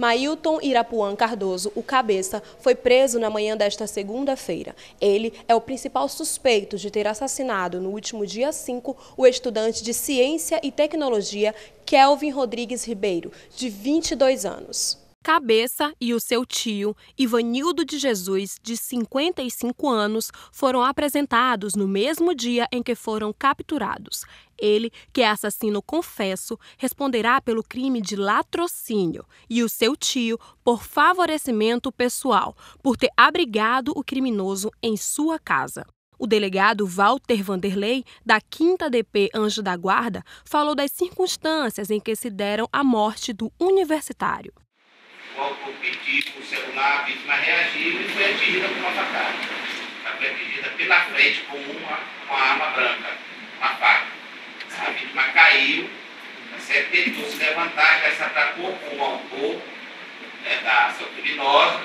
Mailton Irapuã Cardoso, o cabeça, foi preso na manhã desta segunda-feira. Ele é o principal suspeito de ter assassinado no último dia 5 o estudante de Ciência e Tecnologia Kelvin Rodrigues Ribeiro, de 22 anos. Cabeça e o seu tio, Ivanildo de Jesus, de 55 anos, foram apresentados no mesmo dia em que foram capturados. Ele, que é assassino confesso, responderá pelo crime de latrocínio e o seu tio por favorecimento pessoal, por ter abrigado o criminoso em sua casa. O delegado Walter Vanderlei, da 5 DP Anjo da Guarda, falou das circunstâncias em que se deram a morte do universitário o pediu o celular, a vítima reagiu e foi atingida com uma facada. Ela foi atingida pela frente com uma, uma arma branca, uma faca. A vítima caiu, você tentou se levantar, já se atacou com o autor né, da ação criminosa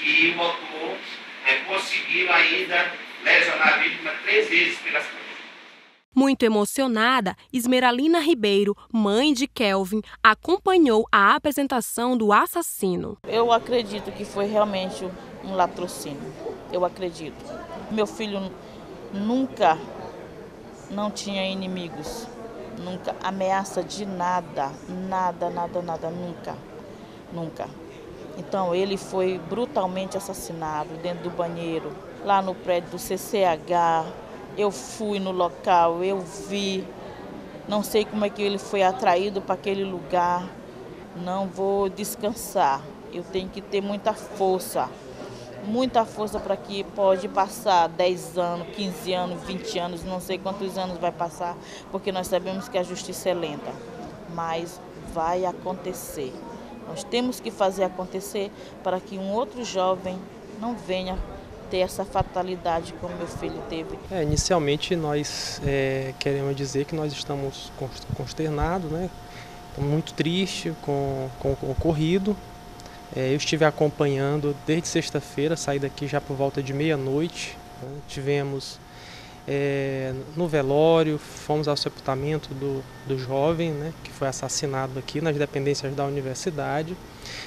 e o autor é, conseguiu ainda lesionar a vítima três vezes pelas. Muito emocionada, Esmeralina Ribeiro, mãe de Kelvin, acompanhou a apresentação do assassino. Eu acredito que foi realmente um latrocínio. Eu acredito. Meu filho nunca não tinha inimigos, nunca ameaça de nada, nada, nada, nada, nunca, nunca. Então ele foi brutalmente assassinado dentro do banheiro, lá no prédio do CCH, eu fui no local, eu vi. Não sei como é que ele foi atraído para aquele lugar. Não vou descansar. Eu tenho que ter muita força. Muita força para que pode passar 10 anos, 15 anos, 20 anos, não sei quantos anos vai passar, porque nós sabemos que a justiça é lenta. Mas vai acontecer. Nós temos que fazer acontecer para que um outro jovem não venha ter essa fatalidade como meu filho teve? É, inicialmente nós é, queremos dizer que nós estamos consternados, né? Estamos muito tristes com, com o ocorrido. É, eu estive acompanhando desde sexta-feira, saí daqui já por volta de meia-noite. Né? Tivemos é, no velório, fomos ao sepultamento do, do jovem, né, que foi assassinado aqui nas dependências da universidade.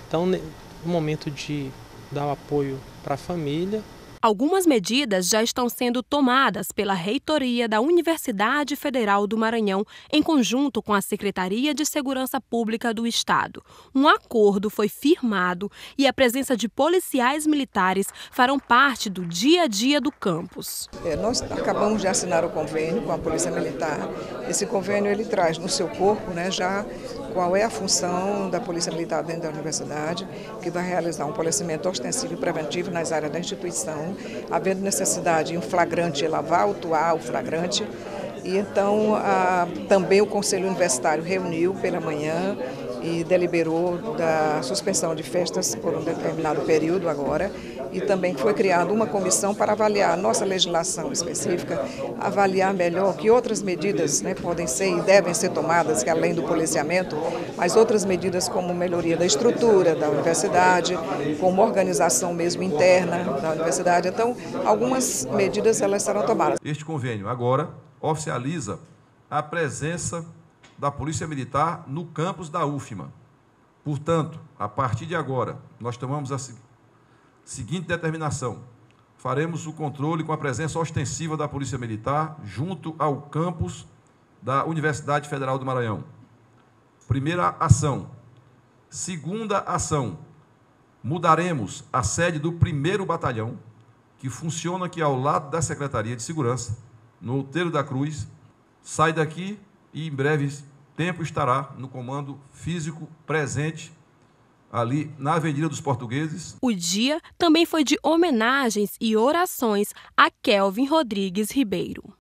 Então, no momento de dar o apoio para a família, Algumas medidas já estão sendo tomadas pela reitoria da Universidade Federal do Maranhão, em conjunto com a Secretaria de Segurança Pública do Estado. Um acordo foi firmado e a presença de policiais militares farão parte do dia a dia do campus. É, nós acabamos de assinar o convênio com a Polícia Militar. Esse convênio ele traz no seu corpo né, já qual é a função da Polícia Militar dentro da universidade, que vai realizar um policiamento ostensivo e preventivo nas áreas da instituição, havendo necessidade em um flagrante, ela vai autuar o flagrante. E então a, também o Conselho Universitário reuniu pela manhã e deliberou da suspensão de festas por um determinado período agora e também foi criada uma comissão para avaliar a nossa legislação específica, avaliar melhor que outras medidas né, podem ser e devem ser tomadas, que além do policiamento, mas outras medidas como melhoria da estrutura da universidade, como organização mesmo interna da universidade. Então, algumas medidas elas serão tomadas. Este convênio agora oficializa a presença da Polícia Militar no campus da UFMA. Portanto, a partir de agora, nós tomamos a seguinte determinação: faremos o controle com a presença ostensiva da Polícia Militar junto ao campus da Universidade Federal do Maranhão. Primeira ação. Segunda ação: mudaremos a sede do primeiro batalhão, que funciona aqui ao lado da Secretaria de Segurança, no Outeiro da Cruz. Sai daqui e em breve tempo estará no comando físico presente ali na Avenida dos Portugueses. O dia também foi de homenagens e orações a Kelvin Rodrigues Ribeiro.